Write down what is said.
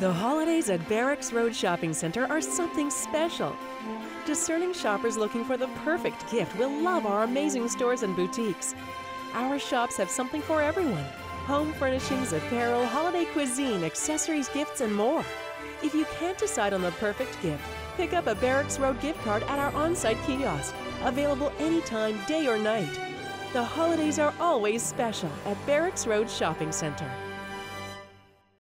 The holidays at Barracks Road Shopping Center are something special. Discerning shoppers looking for the perfect gift will love our amazing stores and boutiques. Our shops have something for everyone home furnishings, apparel, holiday cuisine, accessories, gifts, and more. If you can't decide on the perfect gift, pick up a Barracks Road gift card at our on site kiosk, available anytime, day or night. The holidays are always special at Barracks Road Shopping Center.